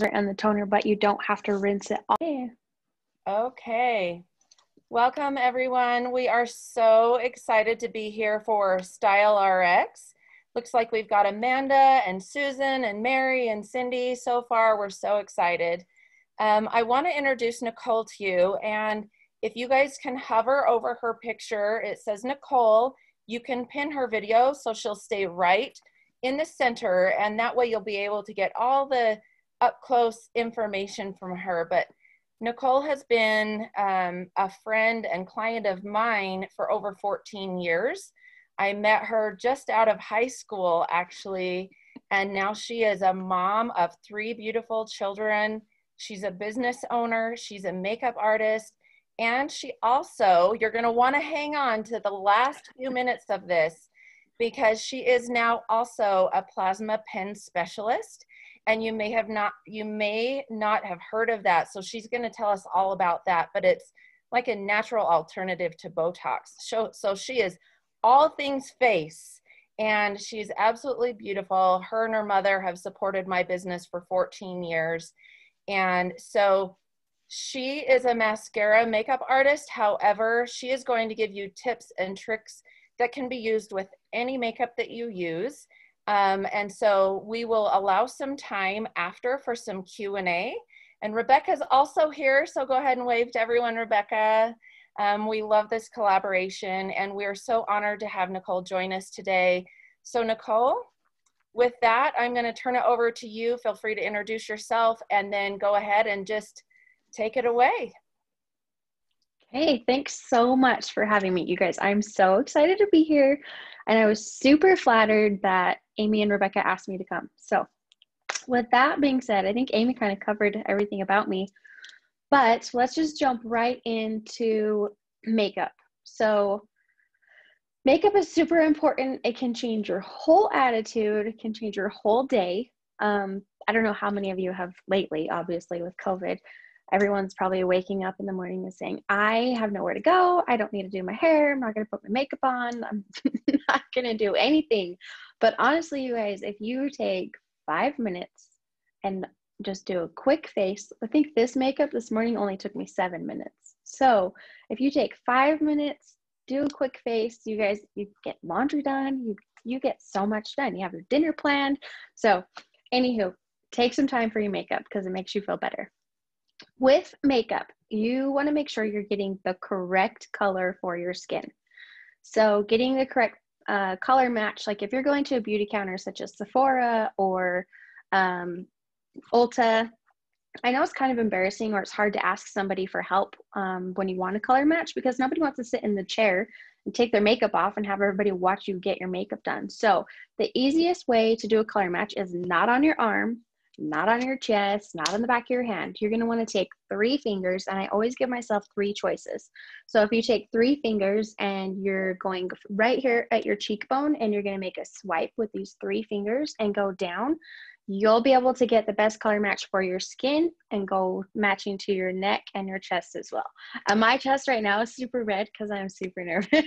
and the toner, but you don't have to rinse it off. Okay. Welcome everyone. We are so excited to be here for Style RX. Looks like we've got Amanda and Susan and Mary and Cindy. So far, we're so excited. Um, I want to introduce Nikole to you. And if you guys can hover over her picture, it says Nikole. You can pin her video so she'll stay right in the center. And that way you'll be able to get all the up close information from her. But Nikole has been um, a friend and client of mine for over 14 years. I met her just out of high school, actually, and now she is a mom of three beautiful children. She's a business owner, she's a makeup artist, and she also, you're going to want to hang on to the last few minutes of this because she is now also a plasma pen specialist and you may have not you may not have heard of that. So she's going to tell us all about that but it's like a natural alternative to botox. So, so she is all things face and she's absolutely beautiful. Her and her mother have supported my business for 14 years. And so she is a Maskcara makeup artist. However she is going to give you tips and tricks that can be used with any makeup that you use um, and so we will allow some time after for some Q&A. And Rebecca's also here, so go ahead and wave to everyone, Rebecca. Um, we love this collaboration and we're so honored to have Nikole join us today. So Nikole, with that, I'm gonna turn it over to you. Feel free to introduce yourself and then go ahead and just take it away. Hey, thanks so much for having me, you guys. I'm so excited to be here. And I was super flattered that Amy and Rebecca asked me to come. So, with that being said, I think Amy kind of covered everything about me. But let's just jump right into makeup. So, makeup is super important. It can change your whole attitude, it can change your whole day. Um, I don't know how many of you have lately, obviously, with COVID, everyone's probably waking up in the morning and saying, I have nowhere to go. I don't need to do my hair. I'm not going to put my makeup on. I'm not going to do anything. But honestly, you guys, if you take five minutes and just do a quick face, I think this makeup this morning only took me seven minutes. So if you take five minutes, do a quick face, you guys, you get laundry done, you you get so much done. You have your dinner planned. So, anywho, take some time for your makeup because it makes you feel better with makeup, you want to make sure you're getting the correct color for your skin. So, getting the correct uh, color match, like if you're going to a beauty counter such as Sephora or um, Ulta, I know it's kind of embarrassing or it's hard to ask somebody for help um, when you want a color match because nobody wants to sit in the chair and take their makeup off and have everybody watch you get your makeup done. So, the easiest way to do a color match is not on your arm, not on your chest, not on the back of your hand. You're going to want to take three fingers, and I always give myself three choices. So if you take three fingers and you're going right here at your cheekbone, and you're going to make a swipe with these three fingers and go down, you'll be able to get the best color match for your skin and go matching to your neck and your chest as well. And my chest right now is super red because I'm super nervous.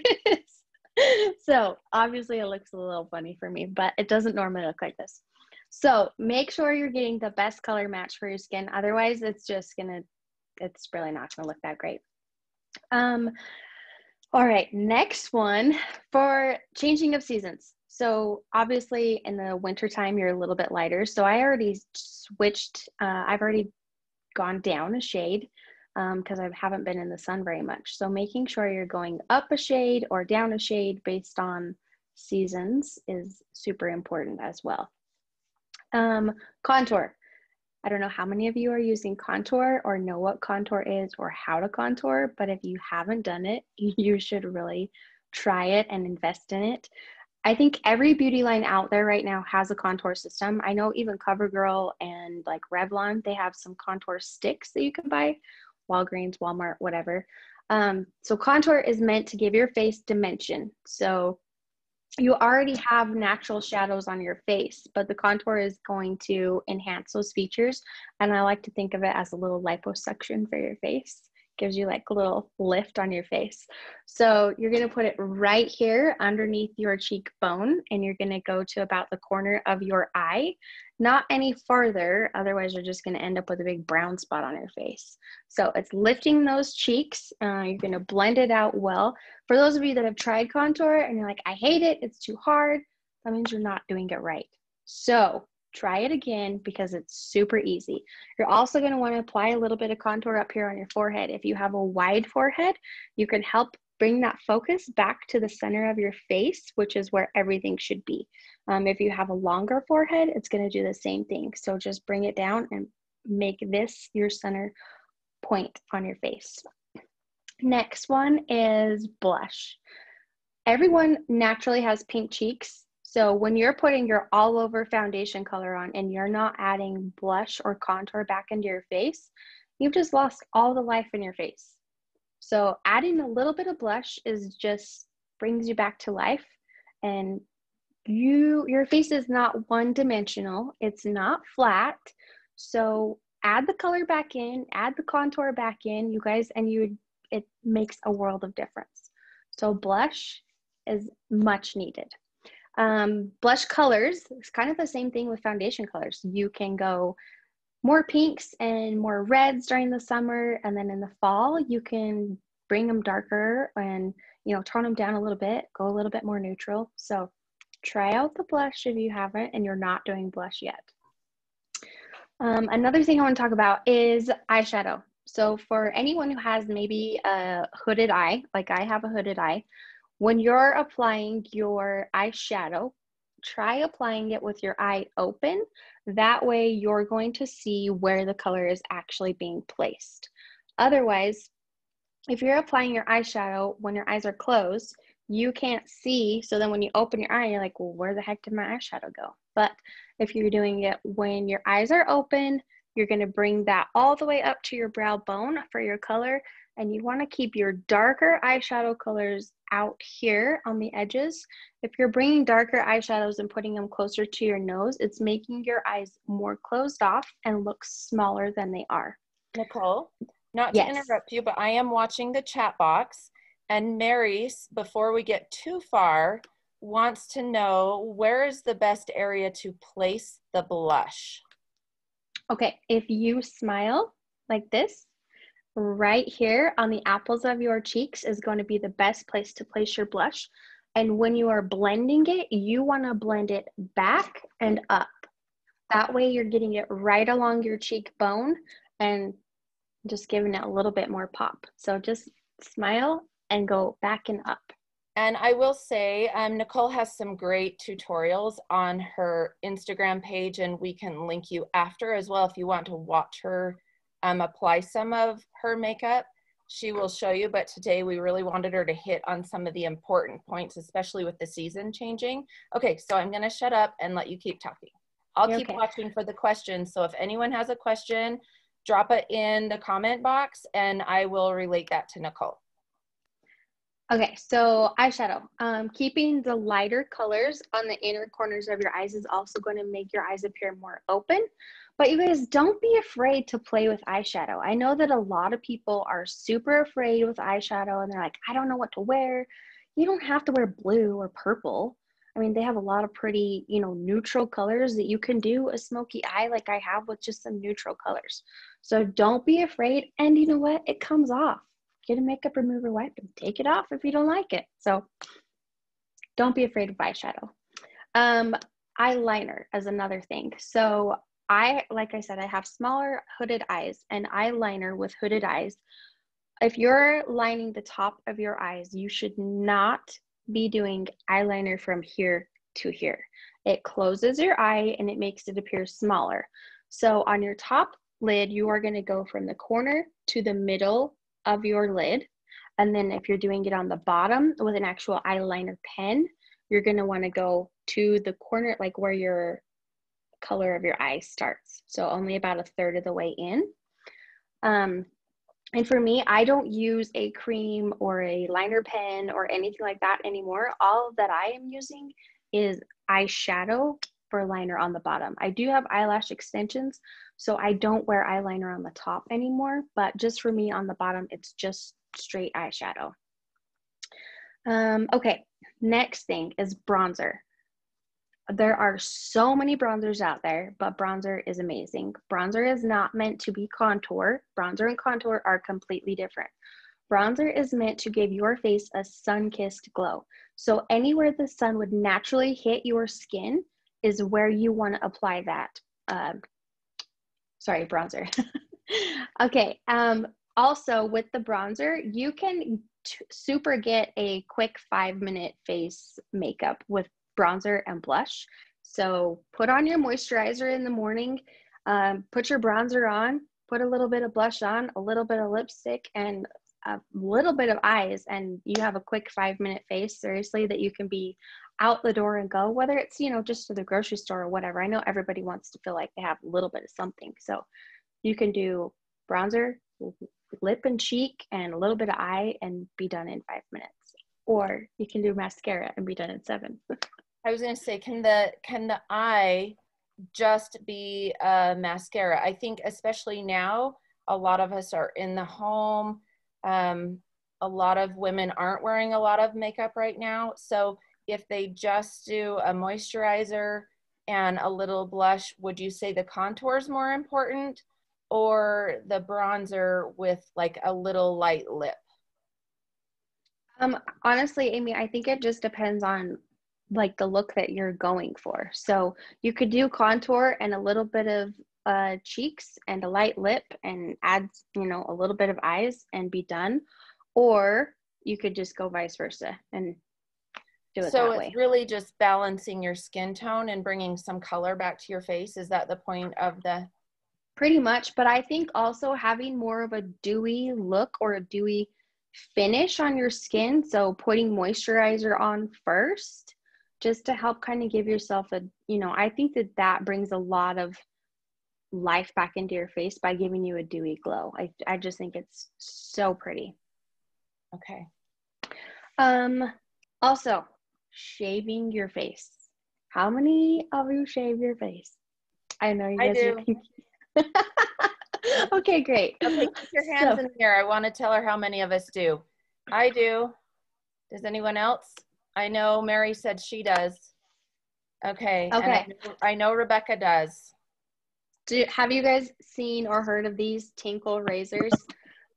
so obviously it looks a little funny for me, but it doesn't normally look like this. So make sure you're getting the best color match for your skin. Otherwise, it's just gonna, it's really not gonna look that great. Um, all right, next one for changing of seasons. So obviously in the wintertime, you're a little bit lighter. So I already switched, uh, I've already gone down a shade because um, I haven't been in the sun very much. So making sure you're going up a shade or down a shade based on seasons is super important as well. Um, contour. I don't know how many of you are using contour or know what contour is or how to contour, but if you haven't done it, you should really try it and invest in it. I think every beauty line out there right now has a contour system. I know even CoverGirl and like Revlon, they have some contour sticks that you can buy, Walgreens, Walmart, whatever. Um, so contour is meant to give your face dimension. So you already have natural shadows on your face, but the contour is going to enhance those features. And I like to think of it as a little liposuction for your face. Gives you like a little lift on your face. So you're gonna put it right here underneath your cheekbone, and you're gonna go to about the corner of your eye not any farther, otherwise you're just gonna end up with a big brown spot on your face. So it's lifting those cheeks. Uh, you're gonna blend it out well. For those of you that have tried contour and you're like, I hate it, it's too hard, that means you're not doing it right. So try it again because it's super easy. You're also going to want to apply a little bit of contour up here on your forehead. If you have a wide forehead, you can help bring that focus back to the center of your face, which is where everything should be. Um, if you have a longer forehead, it's going to do the same thing. So just bring it down and make this your center point on your face. Next one is blush. Everyone naturally has pink cheeks. So when you're putting your all over foundation color on and you're not adding blush or contour back into your face, you've just lost all the life in your face. So adding a little bit of blush is just brings you back to life and you your face is not one dimensional. It's not flat. So add the color back in, add the contour back in, you guys and you it makes a world of difference. So blush is much needed. Um, blush colors, it's kind of the same thing with foundation colors. You can go more pinks and more reds during the summer, and then in the fall, you can bring them darker and you know tone them down a little bit, go a little bit more neutral. So try out the blush if you haven't and you're not doing blush yet. Um, another thing I want to talk about is eyeshadow. So for anyone who has maybe a hooded eye, like I have a hooded eye, when you're applying your eyeshadow, try applying it with your eye open. That way you're going to see where the color is actually being placed. Otherwise, if you're applying your eyeshadow when your eyes are closed, you can't see. So then when you open your eye, you're like, well, where the heck did my eyeshadow go? But if you're doing it when your eyes are open, you're going to bring that all the way up to your brow bone for your color and you want to keep your darker eyeshadow colors out here on the edges. If you're bringing darker eyeshadows and putting them closer to your nose, it's making your eyes more closed off and look smaller than they are. Nikole, not yes. to interrupt you, but I am watching the chat box and Mary, before we get too far, wants to know where is the best area to place the blush? Okay, if you smile like this, right here on the apples of your cheeks is going to be the best place to place your blush. And when you are blending it, you want to blend it back and up. That way you're getting it right along your cheekbone and just giving it a little bit more pop. So just smile and go back and up. And I will say, um, Nikole has some great tutorials on her Instagram page, and we can link you after as well if you want to watch her um, apply some of her makeup. She will show you, but today we really wanted her to hit on some of the important points, especially with the season changing. Okay, so I'm gonna shut up and let you keep talking. I'll keep okay. watching for the questions. So if anyone has a question, drop it in the comment box and I will relate that to Nikole. Okay, so eyeshadow. Um, keeping the lighter colors on the inner corners of your eyes is also going to make your eyes appear more open. But you guys don't be afraid to play with eyeshadow. I know that a lot of people are super afraid with eyeshadow and they're like, I don't know what to wear. You don't have to wear blue or purple. I mean, they have a lot of pretty, you know, neutral colors that you can do a smoky eye like I have with just some neutral colors. So don't be afraid. And you know what? It comes off. Get a makeup remover wipe and take it off if you don't like it. So don't be afraid of eyeshadow. Um, eyeliner is another thing. So I, like I said, I have smaller hooded eyes and eyeliner with hooded eyes. If you're lining the top of your eyes, you should not be doing eyeliner from here to here. It closes your eye and it makes it appear smaller. So on your top lid, you are going to go from the corner to the middle of your lid. And then if you're doing it on the bottom with an actual eyeliner pen, you're going to want to go to the corner, like where your color of your eye starts. So only about a third of the way in. Um, and for me, I don't use a cream or a liner pen or anything like that anymore. All that I am using is eyeshadow liner on the bottom. I do have eyelash extensions, so I don't wear eyeliner on the top anymore, but just for me on the bottom, it's just straight eyeshadow. Um, okay, next thing is bronzer there are so many bronzers out there, but bronzer is amazing. Bronzer is not meant to be contour. Bronzer and contour are completely different. Bronzer is meant to give your face a sun kissed glow. So, anywhere the sun would naturally hit your skin is where you want to apply that. Uh, sorry, bronzer. okay. Um, also, with the bronzer, you can super get a quick five minute face makeup with bronzer and blush. So put on your moisturizer in the morning, um, put your bronzer on, put a little bit of blush on, a little bit of lipstick, and a little bit of eyes, and you have a quick five minute face, seriously, that you can be out the door and go, whether it's, you know, just to the grocery store or whatever. I know everybody wants to feel like they have a little bit of something. So you can do bronzer, lip and cheek, and a little bit of eye and be done in five minutes. Or you can do mascara and be done in seven. I was gonna say, can the can the eye just be a mascara? I think especially now, a lot of us are in the home. Um, a lot of women aren't wearing a lot of makeup right now. So if they just do a moisturizer and a little blush, would you say the contour is more important or the bronzer with like a little light lip? Um, honestly, Amy, I think it just depends on like the look that you're going for. So you could do contour and a little bit of uh, cheeks and a light lip and add, you know, a little bit of eyes and be done. Or you could just go vice versa and do it so that it's really just balancing your skin tone and bringing some color back to your face. Is that the point of the? Pretty much, but I think also having more of a dewy look or a dewy finish on your skin. So putting moisturizer on first just to help kind of give yourself a, you know, I think that that brings a lot of life back into your face by giving you a dewy glow. I, I just think it's so pretty. Okay. Um, also, shaving your face. How many of you shave your face? I know you guys I are. okay, great. Okay, keep your hands so. in the air. I want to tell her how many of us do. I do. Does anyone else? I know Mary said she does. Okay. Okay. I know, I know Rebecca does. Do, have you guys seen or heard of these Tinkle razors?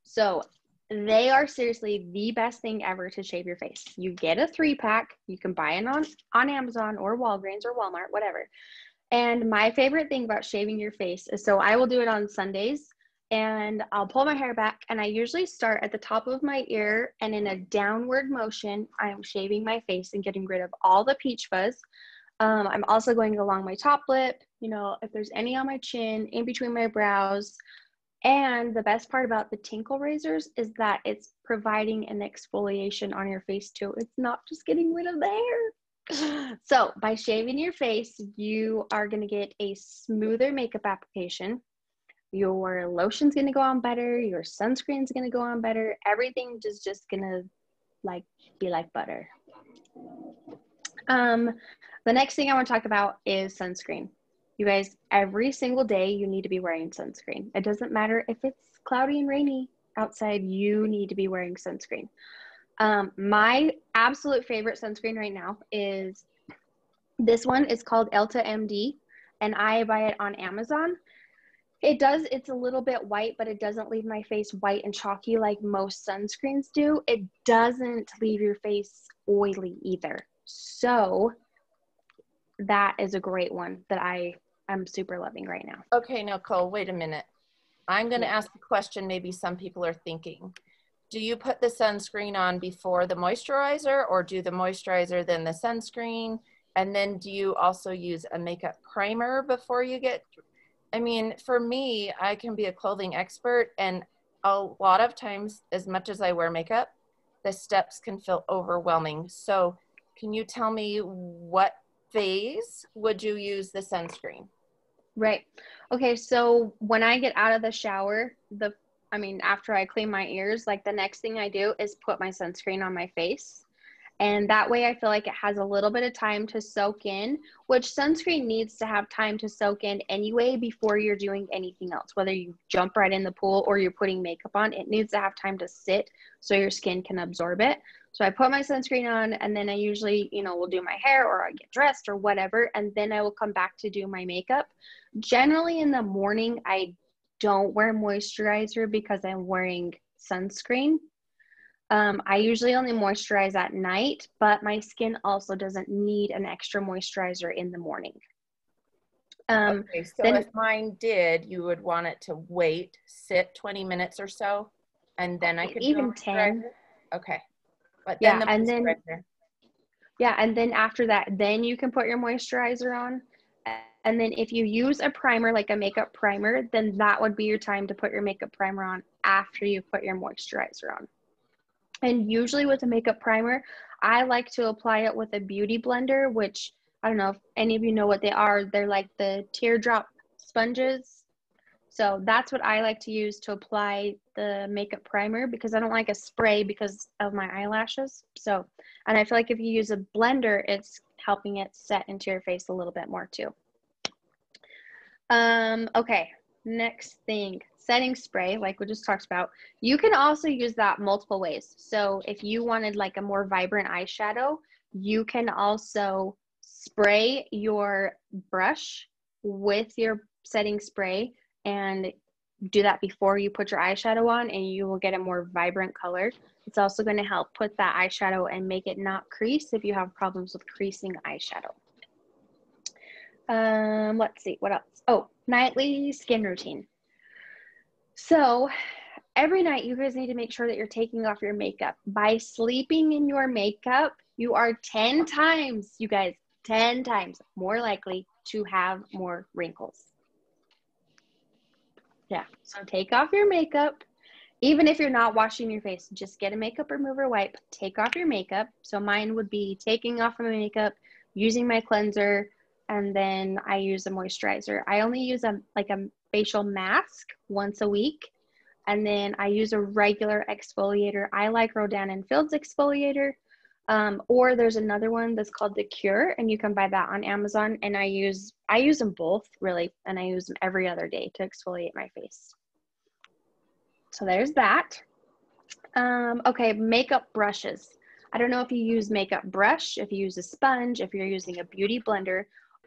So they are seriously the best thing ever to shave your face. You get a three pack. You can buy it on on Amazon or Walgreens or Walmart, whatever. And my favorite thing about shaving your face is so I will do it on Sundays and I'll pull my hair back and I usually start at the top of my ear and in a downward motion, I'm shaving my face and getting rid of all the peach fuzz. Um, I'm also going along my top lip, you know, if there's any on my chin, in between my brows. And the best part about the Tinkle razors is that it's providing an exfoliation on your face too. It's not just getting rid of the hair. So, by shaving your face, you are going to get a smoother makeup application your lotion's gonna go on better, your sunscreen's gonna go on better, everything is just gonna like be like butter. Um, the next thing I want to talk about is sunscreen. You guys, every single day you need to be wearing sunscreen. It doesn't matter if it's cloudy and rainy outside, you need to be wearing sunscreen. Um, my absolute favorite sunscreen right now is this one. It's called Elta MD, and I buy it on Amazon. It does, it's a little bit white, but it doesn't leave my face white and chalky like most sunscreens do. It doesn't leave your face oily either. So that is a great one that I am super loving right now. Okay, Nikole, wait a minute. I'm going to ask a question maybe some people are thinking. Do you put the sunscreen on before the moisturizer or do the moisturizer then the sunscreen? And then do you also use a makeup primer before you get I mean, for me, I can be a clothing expert, and a lot of times, as much as I wear makeup, the steps can feel overwhelming. So, can you tell me what phase would you use the sunscreen? Right. Okay. So, when I get out of the shower, the I mean, after I clean my ears, like the next thing I do is put my sunscreen on my face. And that way, I feel like it has a little bit of time to soak in, which sunscreen needs to have time to soak in anyway before you're doing anything else. Whether you jump right in the pool or you're putting makeup on, it needs to have time to sit so your skin can absorb it. So I put my sunscreen on and then I usually, you know, will do my hair or I get dressed or whatever. And then I will come back to do my makeup. Generally in the morning, I don't wear moisturizer because I'm wearing sunscreen. Um, I usually only moisturize at night, but my skin also doesn't need an extra moisturizer in the morning. Um, okay, so then, if mine did, you would want it to wait, sit 20 minutes or so, and then I could even 10. Okay. But then yeah, the and then yeah, and then after that, then you can put your moisturizer on. And then if you use a primer like a makeup primer, then that would be your time to put your makeup primer on after you put your moisturizer on. And usually with a makeup primer, I like to apply it with a beauty blender, which I don't know if any of you know what they are. They're like the teardrop sponges. So that's what I like to use to apply the makeup primer because I don't like a spray because of my eyelashes. So, and I feel like if you use a blender, it's helping it set into your face a little bit more too. Um, okay, next thing, setting spray, like we just talked about. You can also use that multiple ways. So if you wanted like a more vibrant eyeshadow, you can also spray your brush with your setting spray and do that before you put your eyeshadow on and you will get a more vibrant color. It's also going to help put that eyeshadow and make it not crease if you have problems with creasing eyeshadow. Um, let's see, what else? Oh, nightly skin routine. So every night you guys need to make sure that you're taking off your makeup. By sleeping in your makeup, you are 10 times, you guys, 10 times more likely to have more wrinkles. Yeah, so take off your makeup. Even if you're not washing your face, just get a makeup remover wipe, take off your makeup. So mine would be taking off my makeup, using my cleanser, and then I use a moisturizer. I only use a like a facial mask once a week. And then I use a regular exfoliator. I like Rodan and Fields exfoliator. Um, or there's another one that's called the Cure, and you can buy that on Amazon. And I use I use them both really, and I use them every other day to exfoliate my face. So there's that. Um, okay, makeup brushes. I don't know if you use makeup brush, if you use a sponge, if you're using a beauty blender.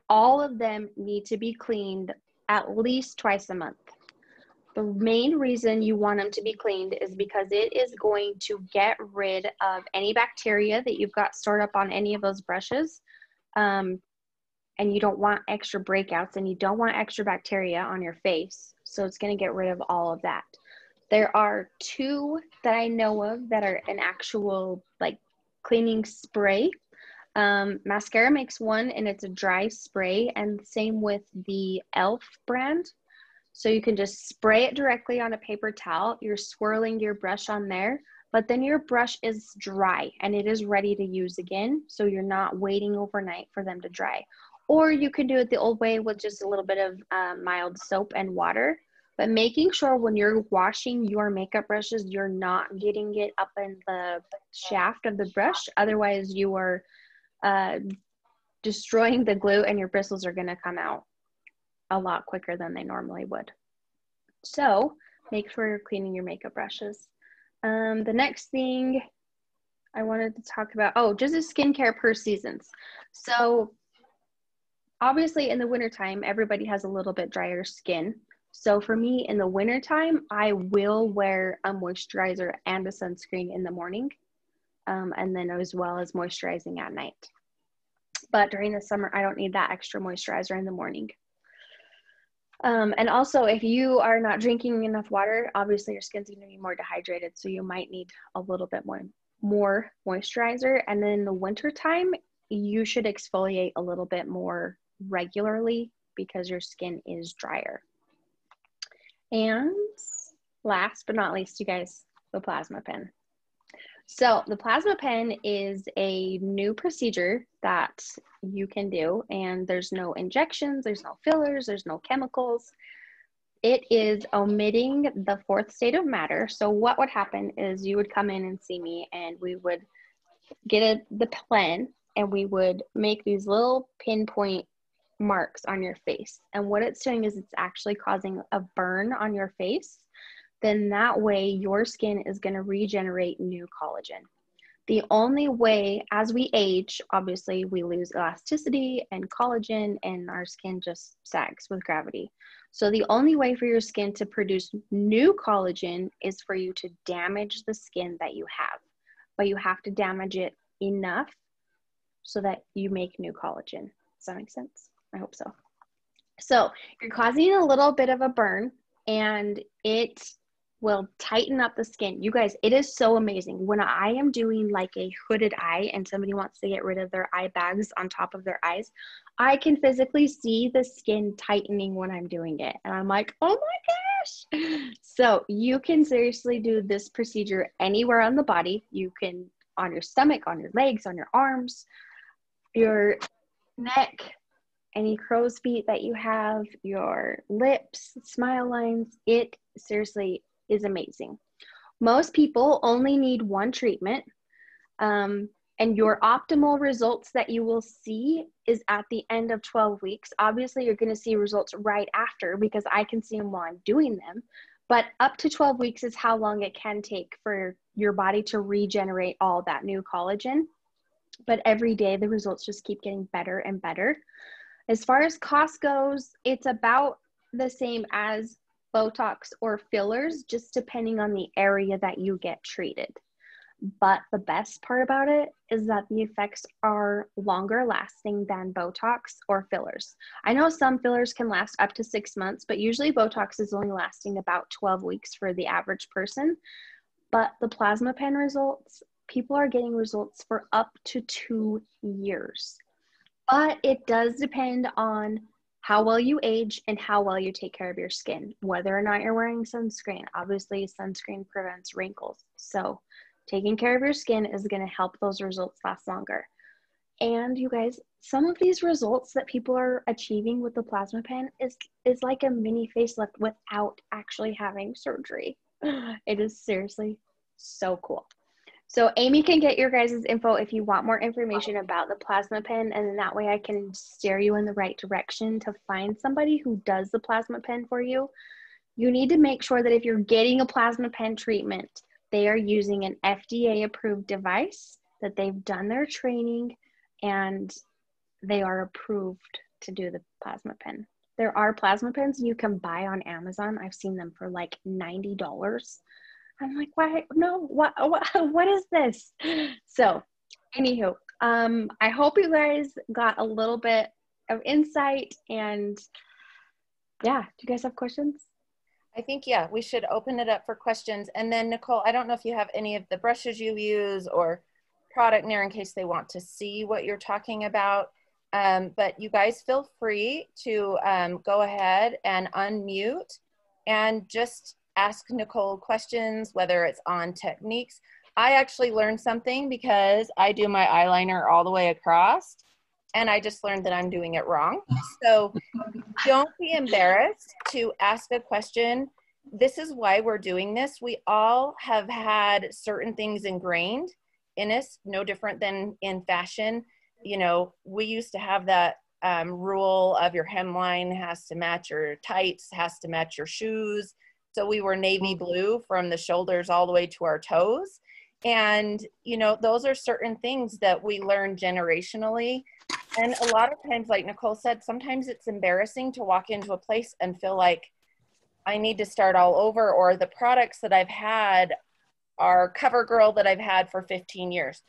All of them need to be cleaned at least twice a month. The main reason you want them to be cleaned is because it is going to get rid of any bacteria that you've got stored up on any of those brushes. Um, and you don't want extra breakouts and you don't want extra bacteria on your face. So it's going to get rid of all of that. There are two that I know of that are an actual like cleaning spray. Um, Maskcara makes one and it's a dry spray, and same with the e.l.f. brand. So you can just spray it directly on a paper towel. You're swirling your brush on there, but then your brush is dry and it is ready to use again. So you're not waiting overnight for them to dry. Or you can do it the old way with just a little bit of um, mild soap and water. But making sure when you're washing your makeup brushes, you're not getting it up in the shaft of the brush. Otherwise, you are uh, destroying the glue and your bristles are going to come out a lot quicker than they normally would. So make sure you're cleaning your makeup brushes. Um, the next thing I wanted to talk about, oh, just a skincare per seasons. So obviously in the wintertime, everybody has a little bit drier skin. So for me in the wintertime, I will wear a moisturizer and a sunscreen in the morning. Um, and then as well as moisturizing at night. But during the summer, I don't need that extra moisturizer in the morning. Um, and also, if you are not drinking enough water, obviously your skin's going to be more dehydrated, so you might need a little bit more more moisturizer. And then in the winter time, you should exfoliate a little bit more regularly because your skin is drier. And last but not least, you guys, the plasma pen. So the plasma pen is a new procedure that you can do, and there's no injections, there's no fillers, there's no chemicals. It is omitting the fourth state of matter. So what would happen is you would come in and see me, and we would get a, the pen, and we would make these little pinpoint marks on your face. And what it's doing is it's actually causing a burn on your face then that way your skin is going to regenerate new collagen. The only way, as we age, obviously we lose elasticity and collagen, and our skin just sags with gravity. So, the only way for your skin to produce new collagen is for you to damage the skin that you have. But you have to damage it enough so that you make new collagen. Does that make sense? I hope so. So, you're causing a little bit of a burn, and it will tighten up the skin. You guys, it is so amazing. When I am doing like a hooded eye and somebody wants to get rid of their eye bags on top of their eyes, I can physically see the skin tightening when I'm doing it. And I'm like, oh my gosh. So you can seriously do this procedure anywhere on the body. You can on your stomach, on your legs, on your arms, your neck, any crow's feet that you have, your lips, smile lines. It seriously is amazing. Most people only need one treatment, um, and your optimal results that you will see is at the end of 12 weeks. Obviously, you're going to see results right after because I can see them while I'm doing them. But up to 12 weeks is how long it can take for your body to regenerate all that new collagen. But every day, the results just keep getting better and better. As far as cost goes, it's about the same as Botox or fillers, just depending on the area that you get treated. But the best part about it is that the effects are longer lasting than Botox or fillers. I know some fillers can last up to six months, but usually Botox is only lasting about 12 weeks for the average person. But the plasma pen results, people are getting results for up to two years. But it does depend on how well you age and how well you take care of your skin, whether or not you're wearing sunscreen. Obviously, sunscreen prevents wrinkles. So, taking care of your skin is going to help those results last longer. And you guys, some of these results that people are achieving with the plasma pen is is like a mini facelift without actually having surgery. It is seriously so cool. So Amy can get your guys' info if you want more information about the plasma pen, and that way I can steer you in the right direction to find somebody who does the plasma pen for you. You need to make sure that if you're getting a plasma pen treatment, they are using an FDA approved device, that they've done their training, and they are approved to do the plasma pen. There are plasma pens you can buy on Amazon. I've seen them for like $90 I'm like, why? No, what, what, what is this? So, anywho, um, I hope you guys got a little bit of insight and yeah, do you guys have questions? I think, yeah, we should open it up for questions. And then Nikole, I don't know if you have any of the brushes you use or product near in case they want to see what you're talking about. Um, but you guys feel free to um, go ahead and unmute and just ask Nikole questions, whether it's on techniques. I actually learned something because I do my eyeliner all the way across and I just learned that I'm doing it wrong. So don't be embarrassed to ask a question. This is why we're doing this. We all have had certain things ingrained in us, no different than in fashion. You know, we used to have that um, rule of your hemline has to match your tights, has to match your shoes, so we were navy blue from the shoulders all the way to our toes. And, you know, those are certain things that we learn generationally. And a lot of times, like Nikole said, sometimes it's embarrassing to walk into a place and feel like I need to start all over, or the products that I've had are CoverGirl that I've had for 15 years.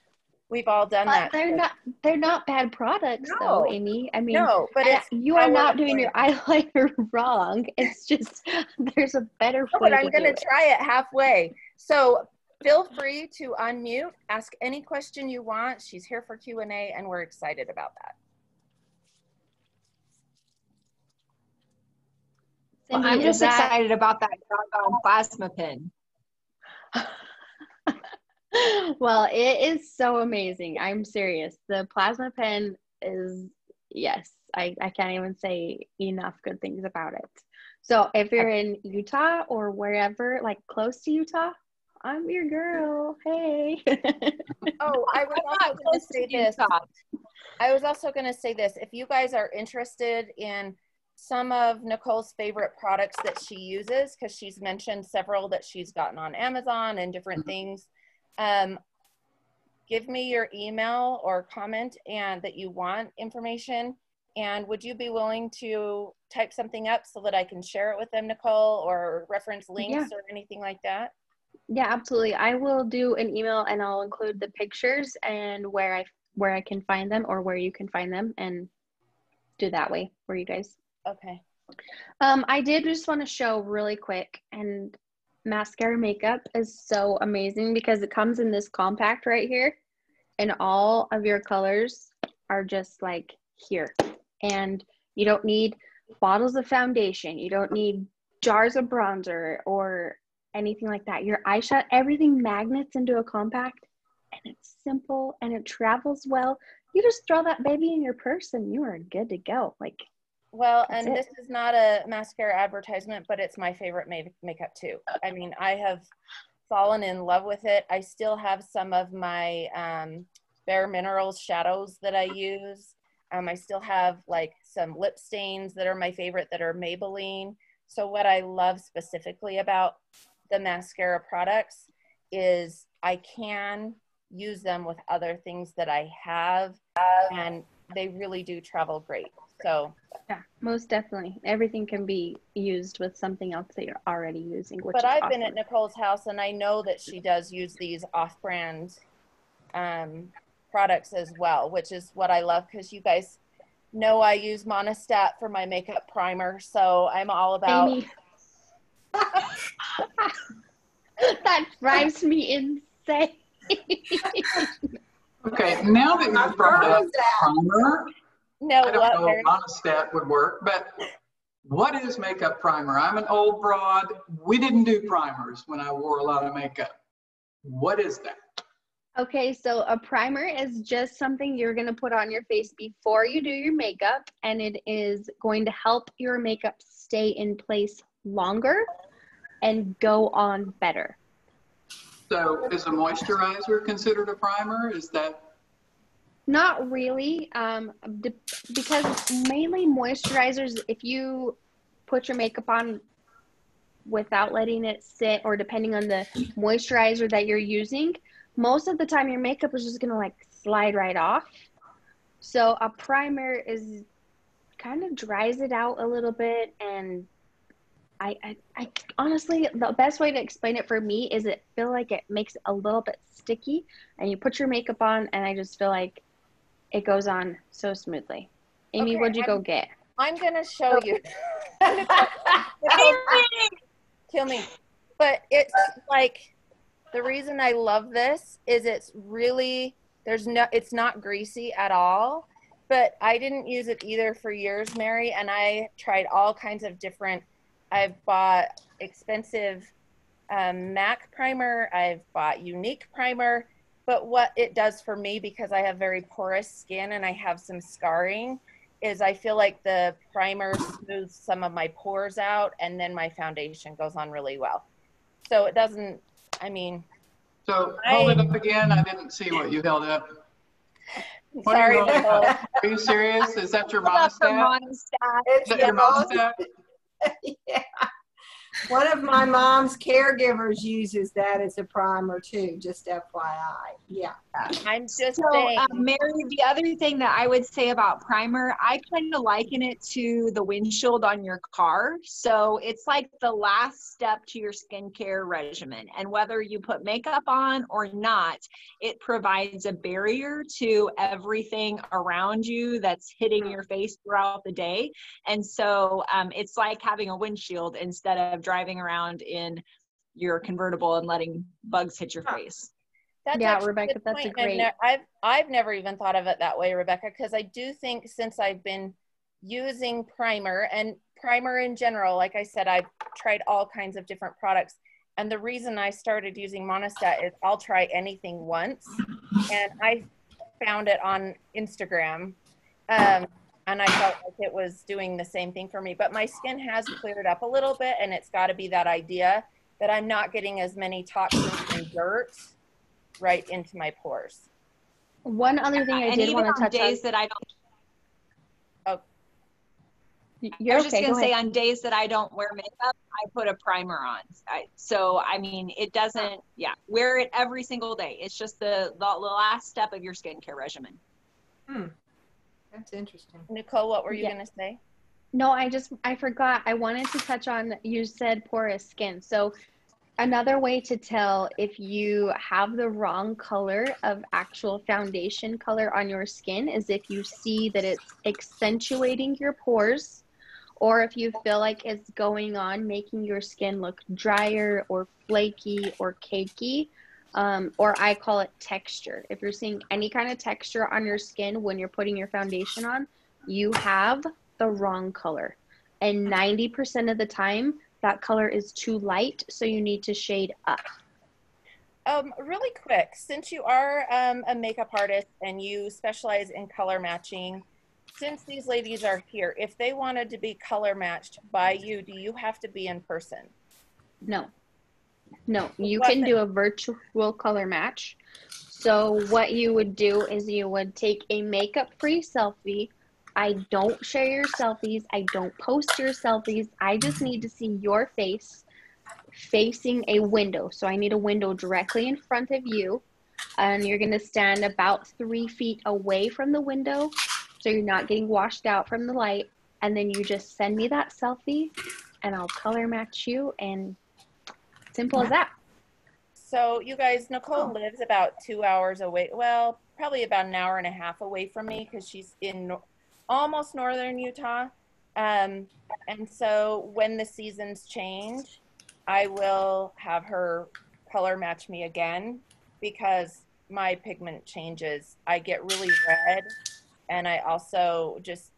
We've all done but that. They're not they're not bad products no. though, Amy. I mean no, but it's you are not doing your eyeliner wrong. It's just there's a better no, But I'm gonna try it halfway. So feel free to unmute, ask any question you want. She's here for Q&A and we're excited about that. Well, I'm just that... excited about that plasma pen. well, it is so amazing. I'm serious. The plasma pen is, yes, I, I can't even say enough good things about it. So if you're in Utah or wherever, like close to Utah, I'm your girl. Hey. oh, I was also going to say this. I was also going to say this. If you guys are interested in some of Nikole's favorite products that she uses, because she's mentioned several that she's gotten on Amazon and different mm-hmm. things, um, give me your email or comment and that you want information. And would you be willing to type something up so that I can share it with them, Nikole, or reference links Yeah. or anything like that? Yeah, absolutely. I will do an email and I'll include the pictures and where I where I can find them or where you can find them and do that way for you guys. Okay. Um, I did just want to show really quick, and Maskcara makeup is so amazing because it comes in this compact right here, and all of your colors are just like here. And you don't need bottles of foundation, you don't need jars of bronzer or anything like that. Your eyeshadow, everything magnets into a compact, and it's simple and it travels well. You just throw that baby in your purse and you are good to go. Like, Well, That's and it. this is not a Maskcara advertisement, but it's my favorite ma- makeup too. I mean, I have fallen in love with it. I still have some of my um, Bare Minerals shadows that I use. Um, I still have like some lip stains that are my favorite that are Maybelline. So, what I love specifically about the Maskcara products is I can use them with other things that I have, and they really do travel great. So, Yeah, most definitely. Everything can be used with something else that you're already using. Which but is I've been at. Nikole's house and I know that she does use these off-brand um, products as well, which is what I love because you guys know I use Monostat for my makeup primer, so I'm all about. Amy. that drives me insane. Okay, now that you've brought up primer, No, I don't know if monostat would work, but what is makeup primer? I'm an old broad. We didn't do primers when I wore a lot of makeup. What is that? okay, so a primer is just something you're going to put on your face before you do your makeup, and it is going to help your makeup stay in place longer and go on better. So is a moisturizer considered a primer? Is that, Not really, um, de- because mainly moisturizers, if you put your makeup on without letting it sit, or depending on the moisturizer that you're using, most of the time your makeup is just gonna like slide right off. So a primer is kind of dries it out a little bit, and I, I, I honestly, the best way to explain it for me is it feel like it makes it a little bit sticky, and you put your makeup on, and I just feel like it goes on so smoothly. Amy, Okay, what'd you go I'm- get? I'm gonna show you. Kill me. But it's like the reason I love this is it's really there's no it's not greasy at all. But I didn't use it either for years, Mary, and I tried all kinds of different. I've bought expensive um, MAC primer. I've bought Younique primer. But what it does for me, because I have very porous skin and I have some scarring, is I feel like the primer smooths some of my pores out and then my foundation goes on really well. So it doesn't, I mean, so hold it up again. I didn't see what you held up. What are you holding Nikole. up? Are you serious? Is that your mom's for monostat? Monistat. Is that your monostat? yeah. One of my mom's caregivers uses that as a primer too, just FYI. Yeah. I'm just So, saying. um, Mary, the other thing that I would say about primer, I kind of liken it to the windshield on your car. So it's like the last step to your skincare regimen. And whether you put makeup on or not, it provides a barrier to everything around you that's hitting your face throughout the day. And so um, it's like having a windshield instead of driving around in your convertible and letting bugs hit your face. That's Yeah, Rebecca, good that's a point. I've great- ne- I've I've never even thought of it that way, Rebecca, because I do think since I've been using primer and primer in general, like I said, I've tried all kinds of different products. And the reason I started using Monistat is I'll try anything once, and I found it on Instagram, um, and I felt like it was doing the same thing for me. But my skin has cleared up a little bit, and it's got to be that idea that I'm not getting as many toxins and dirt right into my pores. One other thing I did want to on touch on. days that I don't, Oh. You're was just gonna Go say ahead. on days that I don't wear makeup, I put a primer on. I, so I mean, it doesn't. Yeah, wear it every single day. It's just the the, the last step of your skincare regimen. Hmm. That's interesting. Nikole, what were you Yeah. gonna say? No, I just I forgot. I wanted to touch on you said porous skin. So another way to tell if you have the wrong color of actual foundation color on your skin is if you see that it's accentuating your pores or if you feel like it's going on making your skin look drier or flaky or cakey. Um, or I call it texture. If you're seeing any kind of texture on your skin when you're putting your foundation on, you have the wrong color. And 90% of the time, that color is too light, so you need to shade up. Um, really quick, since you are um, a makeup artist and you specialize in color matching, since these ladies are here, if they wanted to be color matched by you, do you have to be in person? No. No, you What can the- do a virtual color match. So, what you would do is you would take a makeup free selfie. I don't share your selfies, I don't post your selfies. I just need to see your face facing a window. So, I need a window directly in front of you. And you're going to stand about three feet away from the window so you're not getting washed out from the light. And then you just send me that selfie and I'll color match you. And simple as that. So you guys, Nikole oh. lives about two hours away. Well, probably about an hour and a half away from me because she's in almost northern Utah. Um, and so when the seasons change, I will have her color match me again because my pigment changes. I get really red, and I also just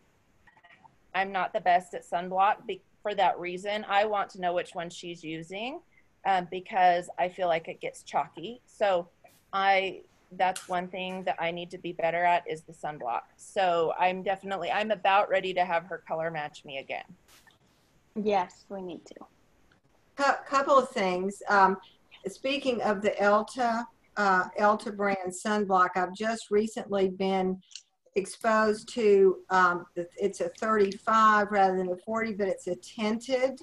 I'm not the best at sunblock be- for that reason. I want to know which one she's using um, because I feel like it gets chalky. So I that's one thing that I need to be better at is the sunblock. So I'm definitely I'm about ready to have her color match me again. Yes, we need to. Cou- couple of things. Um, speaking of the Elta, uh, Elta brand sunblock, I've just recently been exposed to, um, it's a 35 rather than a 40, but it's a tinted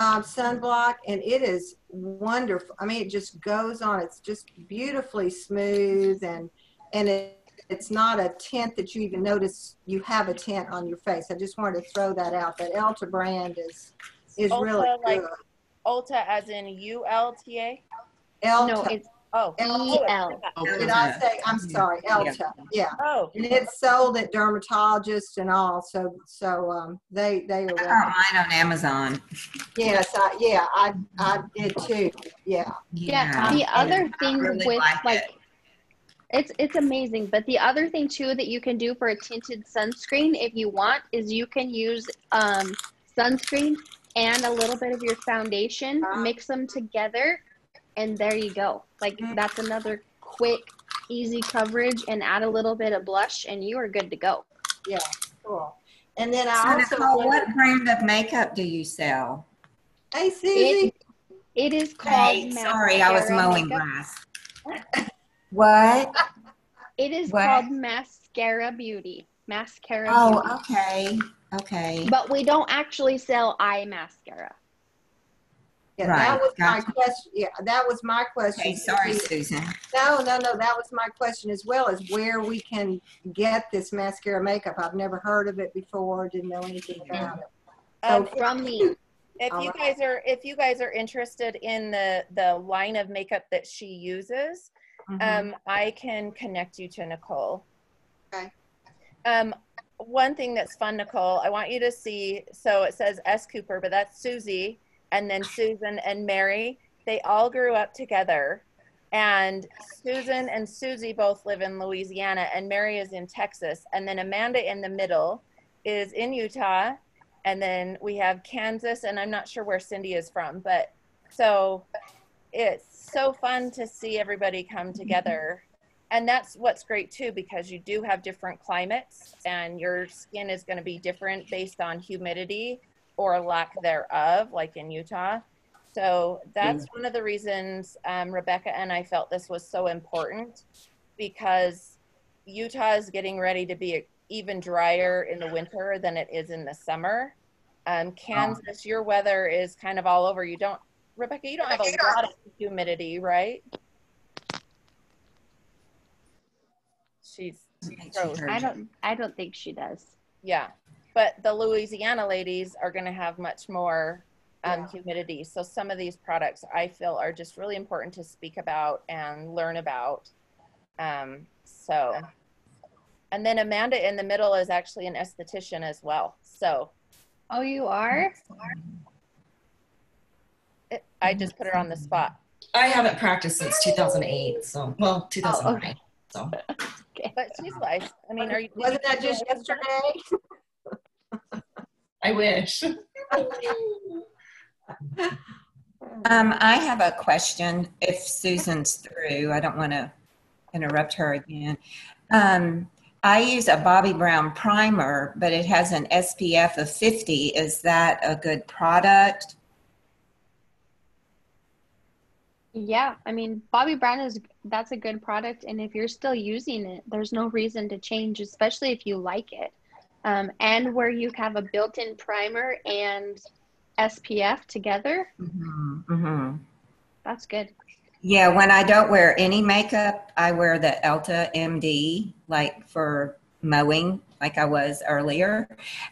um, sunblock and it is wonderful. I mean, it just goes on. It's just beautifully smooth and, and it, it's not a tint that you even notice you have a tint on your face. I just wanted to throw that out. That Elta brand is, is Ulta, really like- good. Ulta as in U L T A. Elta. No, it's Oh, L- EL. Did I say, I'm sorry, Elta, yeah. oh, And it's sold at dermatologists and all, so, so, um, they, they are, I found mine on Amazon. yes, I, yeah, I, I did too, yeah. Yeah, the other thing really with like like it. it's it's amazing, but the other thing too that you can do for a tinted sunscreen if you want is you can use um sunscreen and a little bit of your foundation, Ah. mix them together, and there you go. Like Mm. that's another quick, easy coverage and add a little bit of blush and you are good to go. Yeah, cool. And then So I also, Nikole, wanted- what brand of makeup do you sell? hey Susie, It is called Hey, sorry, I was mowing makeup. grass. What? It is What? called Maskcara beauty. Maskcara beauty. Oh, okay, okay. But we don't actually sell eye mascara. Yeah, Right, that was my question, yeah, that was my question. Okay, sorry, Susan. No, no, no, that was my question as well, is where we can get this Maskcara makeup. I've never heard of it before, didn't know anything about it. um, So- From me. if you right. guys are if you guys are interested in the the line of makeup that she uses, Mhm. um, I can connect you to Nikole. Okay. Um, one thing that's fun, Nikole, I want you to see. So it says S. Cooper, but that's Susie, and then Susan and Mary. They all grew up together, and Susan and Susie both live in Louisiana, and Mary is in Texas, and then Amanda in the middle is in Utah, and then we have Kansas, and I'm not sure where Cindy is from, but so it's so fun to see everybody come together. And that's what's great too, because you do have different climates and your skin is going to be different based on humidity or lack thereof, like in Utah. So that's one of the reasons um, Rebecca and I felt this was so important because Utah is getting ready to be even drier in the winter than it is in the summer. Um, Kansas, your weather is kind of all over. You don't, Rebecca, you don't have a lot of humidity, right? She's, froze. I don't I don't think she does. yeah. But the Louisiana ladies are going to have much more um, Yeah. humidity. So some of these products I feel are just really important to speak about and learn about. Um, so, and then Amanda in the middle is actually an esthetician as well. So Oh, you are? it, I just put her on the spot. I haven't practiced since 2008, so well, 2009. So But she's nice. I mean, are you? Wasn't that just yesterday? I wish. Um, I have a question. If Susan's through, I don't want to interrupt her again. Um, I use a Bobbi Brown primer, but it has an SPF of 50. Is that a good product? Yeah, I mean, Bobbi Brown is that's a good product, and if you're still using it, there's no reason to change, especially if you like it. Um, and where you have a built-in primer and SPF together, Mhm, mhm. that's good. Yeah, when I don't wear any makeup, I wear the Elta MD, like for mowing, like I was earlier.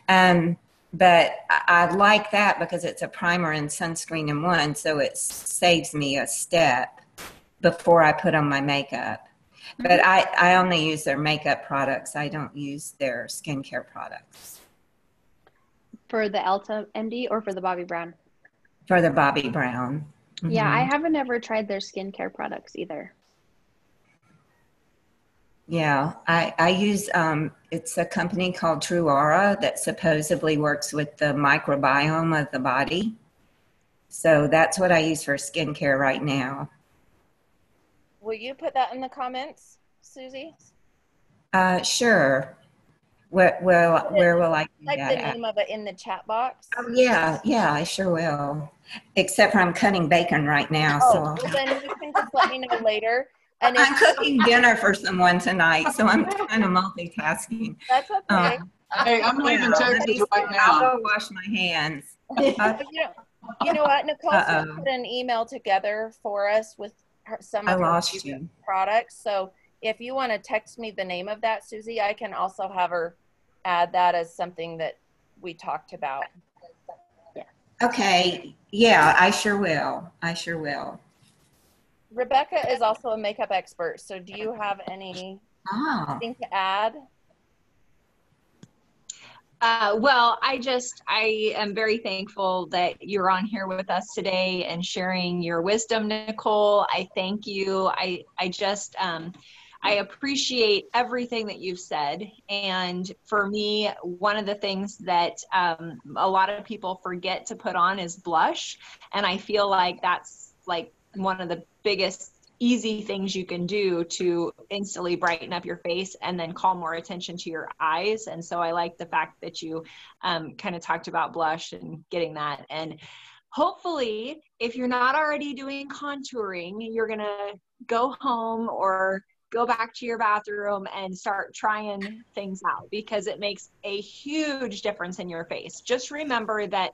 Um, but I, I like that because it's a primer and sunscreen in one, so it saves me a step before I put on my makeup. But I, I only use their makeup products. I don't use their skincare products For the Elta MD or for the Bobbi Brown? for the Bobbi Brown. Yeah, Mhm. I haven't ever tried their skincare products either. Yeah, I, I use, um, it's a company called Truara that supposedly works with the microbiome of the body. So that's what I use for skincare right now. Will you put that in the comments, Susie? Uh, sure. Where, where, where will I do Type that the at? name of it in the chat box. Oh, yeah, yeah, I sure will. Except for I'm cutting bacon right now, Oh, so well, then you can just let me know later. And I'm cooking dinner for someone tonight, so I'm kind of multitasking. that's okay, Um, Hey, I'm leaving Yeah. Texas right now. I'll now. go wash my hands. You know, you know what? Nikole Uh-oh. put an email together for us with her, some I of her lost favorite you. products. So if you want to text me the name of that, Susie, I can also have her add that as something that we talked about. Yeah. Okay, yeah, I sure will. I sure will. Rebecca is also a makeup expert. So do you have anything ah. Oh, to add? Uh, well, I just, I am very thankful that you're on here with us today and sharing your wisdom, Nikole. I thank you. I, I just, um, I appreciate everything that you've said. And for me, one of the things that um, a lot of people forget to put on is blush. And I feel like that's like one of the biggest easy things you can do to instantly brighten up your face and then call more attention to your eyes. And so I like the fact that you um, kind of talked about blush and getting that. And hopefully, if you're not already doing contouring, you're going to go home or go back to your bathroom and start trying things out because it makes a huge difference in your face. Just remember that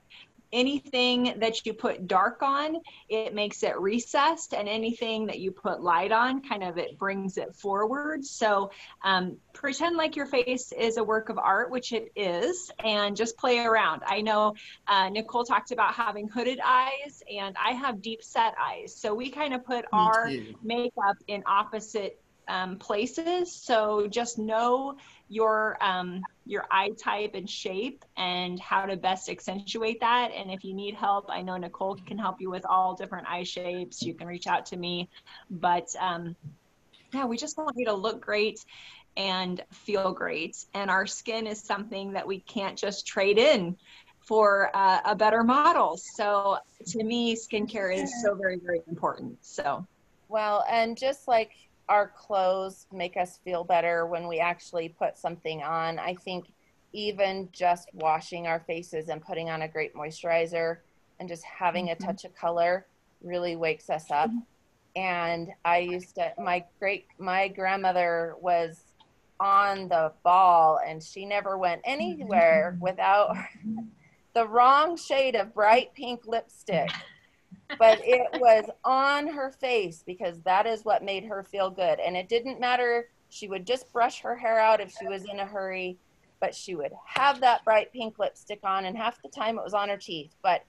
anything that you put dark on, it makes it recessed, and anything that you put light on, kind of it brings it forward. So um, pretend like your face is a work of art, which it is, and just play around. I know uh, Nikole talked about having hooded eyes, and I have deep set eyes. So we kind of put our makeup in opposite um, places. So just know your um, your eye type and shape and how to best accentuate that. And if you need help, I know Nikole can help you with all different eye shapes. You can reach out to me. But um, yeah, we just want you to look great and feel great. And our skin is something that we can't just trade in for uh, a better model. So to me, skincare is so very, very important. So Well, and just like our clothes make us feel better when we actually put something on, I think even just washing our faces and putting on a great moisturizer and just having a mm-hmm. touch of color really wakes us up. And I used to, my great, my grandmother was on the ball and she never went anywhere mm-hmm. without the wrong shade of bright pink lipstick, but it was on her face because that is what made her feel good. And it didn't matter. She would just brush her hair out if she was in a hurry, but she would have that bright pink lipstick on, and half the time it was on her teeth. But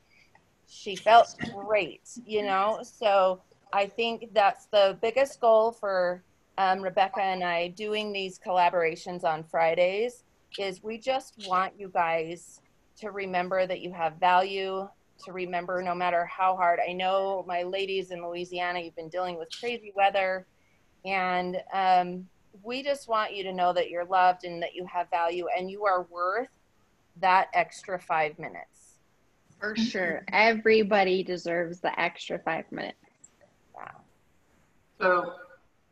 she felt great, you know? So I think that's the biggest goal for um, Rebecca and I doing these collaborations on Fridays is we just want you guys to remember that you have value, to remember no matter how hard. I know my ladies in Louisiana, you've been dealing with crazy weather, and um, we just want you to know that you're loved and that you have value and you are worth that extra five minutes. For sure. Everybody deserves the extra five minutes. So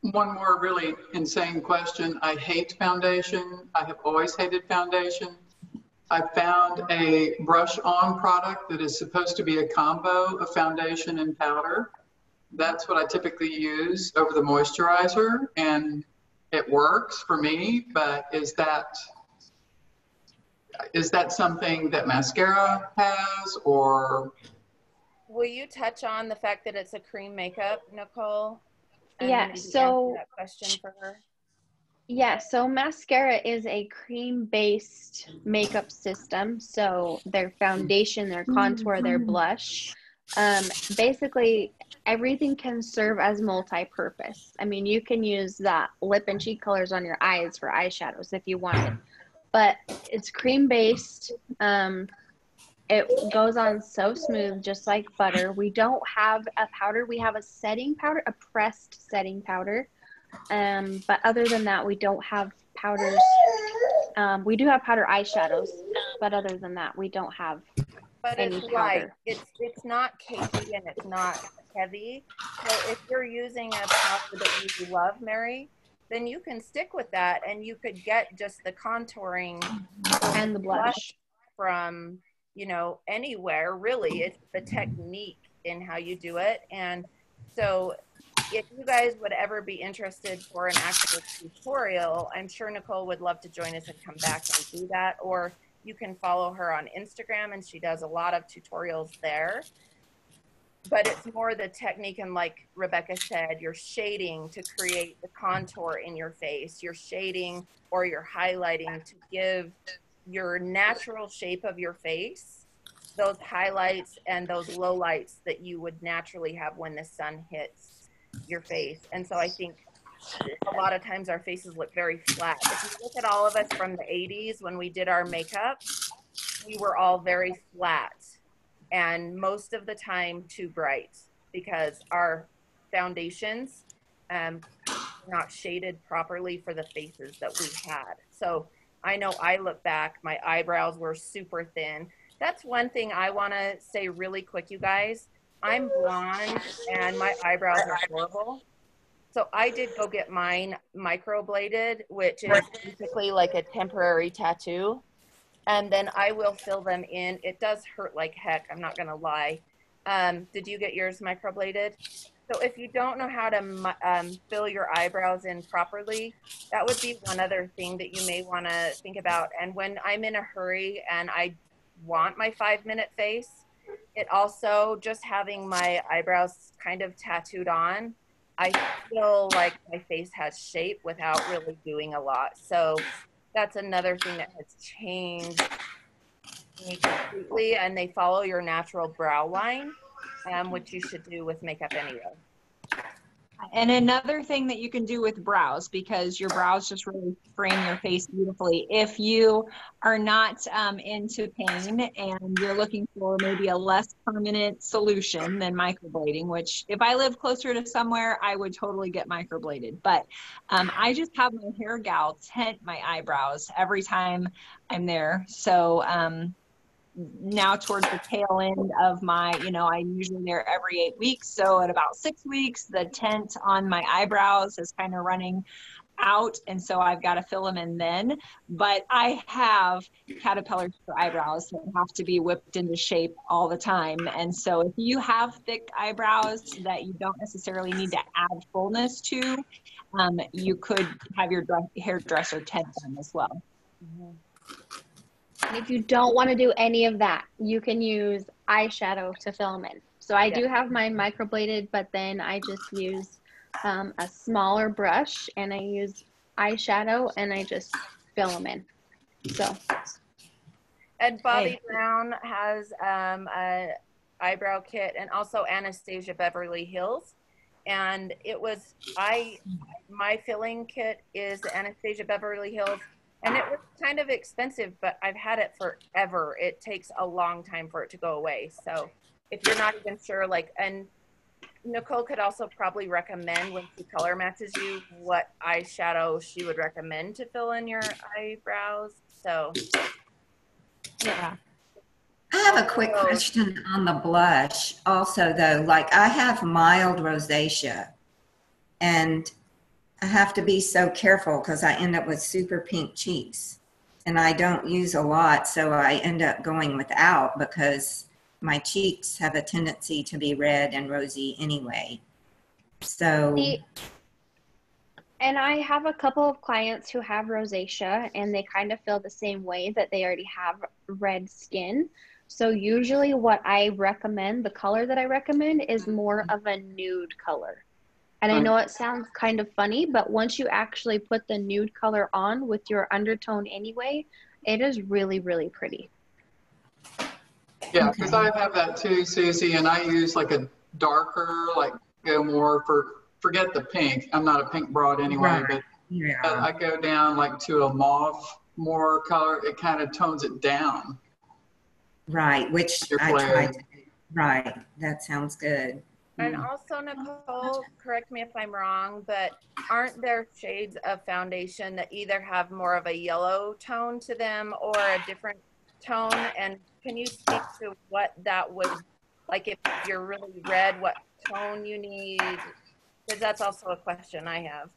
one more really insane question. I hate foundation. I have always hated foundation. I found a brush on product that is supposed to be a combo of foundation and powder. That's what I typically use over the moisturizer and it works for me, but is that is that something that Maskcara has or Will you touch on the fact that it's a cream makeup, Nikole? And Yeah, so- that question for her. Yeah, so Maskcara is a cream based makeup system. So their foundation, their contour, their blush. Um, basically, everything can serve as multi purpose. I mean, you can use that lip and cheek colors on your eyes for eyeshadows if you wanted, but it's cream based. Um, it goes on so smooth, just like butter. We don't have a powder, we have a setting powder, a pressed setting powder. Um, but other than that, we don't have powders. Um, we do have powder eyeshadows, but other than that, we don't have. But any it's light. powder. It's it's not cakey and it's not heavy. So if you're using a powder that you love, Mary, then you can stick with that and you could get just the contouring And the blush. from you know anywhere really it's the technique in how you do it and so if you guys would ever be interested for an actual tutorial i'm sure Nikole would love to join us and come back and do that. Or you can follow her on instagram and she does a lot of tutorials there. But it's more the technique and like rebecca said you're shading to create the contour in your face you're shading or you're highlighting to give your natural shape of your face those highlights and those low lights that you would naturally have when the sun hits your face and so i think a lot of times our faces look very flat if you look at all of us from the 80s when we did our makeup we were all very flat and most of the time too bright because our foundations um, not shaded properly for the faces that we had so I know I look back, my eyebrows were super thin. That's one thing I want to say really quick, you guys. I'm blonde and my eyebrows are horrible. So I did go get mine microbladed, which is basically like a temporary tattoo. And then I will fill them in. It does hurt like heck, I'm not going to lie. Um, did you get yours microbladed? So if you don't know how to um, fill your eyebrows in properly, that would be one other thing that you may want to think about. And when I'm in a hurry and I want my five minute face, it also just having my eyebrows kind of tattooed on, I feel like my face has shape without really doing a lot. So that's another thing that has changed me completely. And they follow your natural brow line, um, which you should do with makeup anyway. And another thing that you can do with brows, because your brows just really frame your face beautifully. If you are not um, into pain and you're looking for maybe a less permanent solution than microblading, which if I live closer to somewhere, I would totally get microbladed. But um, I just have my hair gal tint my eyebrows every time I'm there. So um, now towards the tail end of my, you know, I'm usually there every eight weeks. So at about six weeks, the tent on my eyebrows is kind of running out. And so I've got to fill them in then. But I have caterpillars for eyebrows that have to be whipped into shape all the time. And so if you have thick eyebrows that you don't necessarily need to add fullness to, um, you could have your dre- hairdresser tent them as well. And if you don't want to do any of that, you can use eyeshadow to fill them in. So I do have mine microbladed, but then I just use um, a smaller brush and I use eyeshadow and I just fill them in. So And Bobbi Hey. Brown has um, a eyebrow kit and also Anastasia Beverly Hills. And it was I my filling kit is Anastasia Beverly Hills. And it was kind of expensive, but I've had it forever. It takes a long time for it to go away. So if you're not even sure, like, and Nikole could also probably recommend when she color matches you what eyeshadow she would recommend to fill in your eyebrows. So yeah. I have a quick question on the blush also though. Like I have mild rosacea and I have to be so careful because I end up with super pink cheeks and I don't use a lot. So I end up going without because my cheeks have a tendency to be red and rosy anyway. So See, and I have a couple of clients who have rosacea and they kind of feel the same way that they already have red skin. So usually what I recommend, the color that I recommend is more of a nude color. And I know it sounds kind of funny, but once you actually put the nude color on with your undertone anyway, it is really, really pretty. Yeah, because I have that too, Susie, and I use like a darker, like go more for, forget the pink. I'm not a pink broad anyway, Right. but yeah. I go down like to a mauve more color. It kind of tones it down. Right, which I flare. try to do. Right, that sounds good. And mm. also, oh, Nikole, correct me if I'm wrong, but aren't there shades of foundation that either have more of a yellow tone to them or a different tone? And can you speak to what that would, like if you're really red, what tone you need? Because that's also a question I have.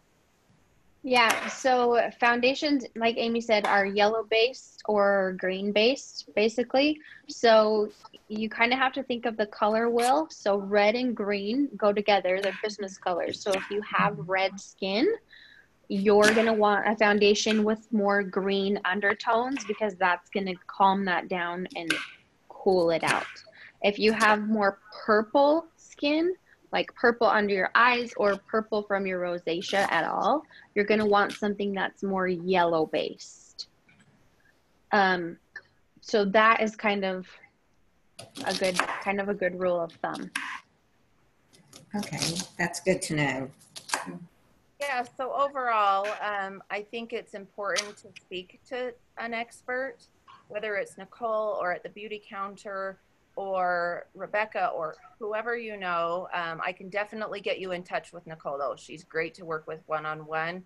Yeah, so foundations, like Amy said, are yellow based or green based, basically. So you kind of have to think of the color wheel. So red and green go together, they're Christmas colors. So if you have red skin, you're going to want a foundation with more green undertones because that's going to calm that down and cool it out. If you have more purple skin, like purple under your eyes or purple from your rosacea at all, you're going to want something that's more yellow based. Um, so that is kind of a good kind of a good rule of thumb. Okay, that's good to know. Yeah, so overall, um, I think it's important to speak to an expert, whether it's Nikole or at the beauty counter or Rebecca or whoever you know. Um, I can definitely get you in touch with Nikole, though. She's great to work with one on one.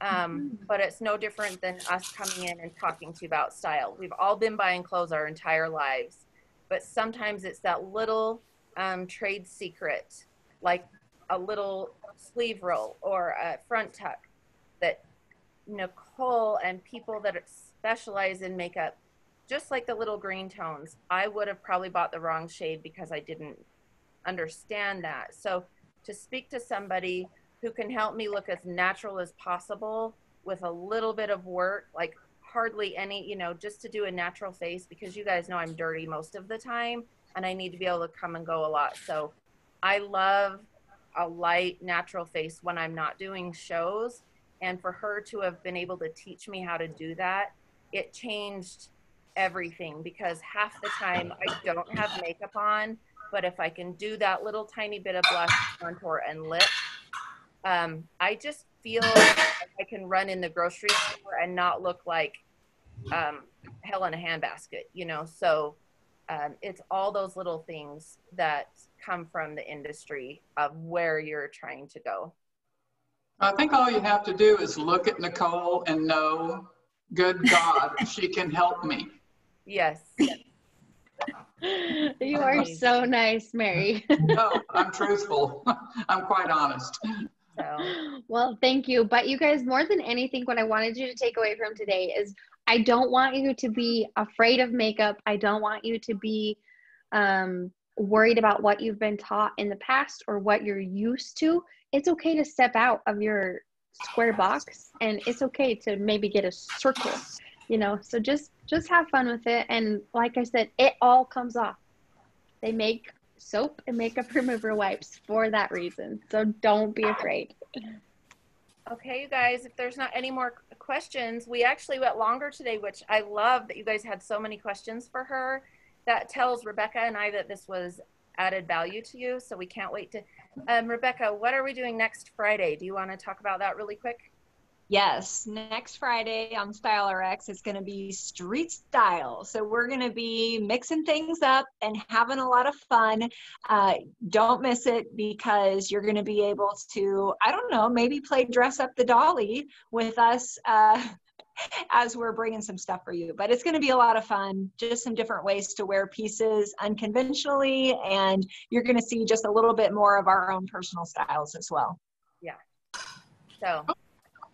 Um, but it's no different than us coming in and talking to you about style. We've all been buying clothes our entire lives, but sometimes it's that little um, trade secret, like a little sleeve roll or a front tuck that Nikole and people that specialize in makeup, just like the little green tones, I would have probably bought the wrong shade because I didn't understand that. So to speak to somebody who can help me look as natural as possible with a little bit of work, like hardly any, you know, just to do a natural face because you guys know I'm dirty most of the time and I need to be able to come and go a lot. So I love a light natural face when I'm not doing shows. And for her to have been able to teach me how to do that, it changed everything because half the time I don't have makeup on, but if I can do that little tiny bit of blush, contour, and lip, um, I just feel like I can run in the grocery store and not look like um, hell in a handbasket, you know? So um, it's all those little things that come from the industry of where you're trying to go. I think all you have to do is look at Nikole and know, good God, she can help me. Yes. You are so nice, Mary. No, I'm truthful. I'm quite honest. So Well, thank you. But you guys, more than anything, what I wanted you to take away from today is I don't want you to be afraid of makeup. I don't want you to be um, worried about what you've been taught in the past or what you're used to. It's okay to step out of your square box and it's okay to maybe get a circle you know, so just just have fun with it. And like I said, it all comes off. They make soap and makeup remover wipes for that reason. So don't be afraid. Okay, you guys, if there's not any more questions, we actually went longer today, which I love that you guys had so many questions for her. That tells Rebecca and I that this was added value to you. So we can't wait to. Um, Rebecca, what are we doing next Friday? Do you want to talk about that really quick? Yes, next Friday on Style RX is going to be street style. So we're going to be mixing things up and having a lot of fun. Uh, don't miss it because you're going to be able to, I don't know, maybe play dress up the dolly with us. Uh, as we're bringing some stuff for you. But it's going to be a lot of fun, just some different ways to wear pieces unconventionally, and you're going to see just a little bit more of our own personal styles as well. Yeah. So,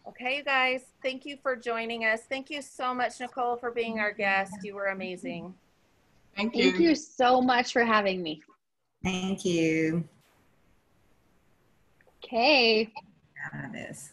okay, you guys, thank you for joining us. Thank you so much, Nikole, for being our guest. You were amazing. Thank you. Thank you so much for having me. Thank you. Okay. Got this.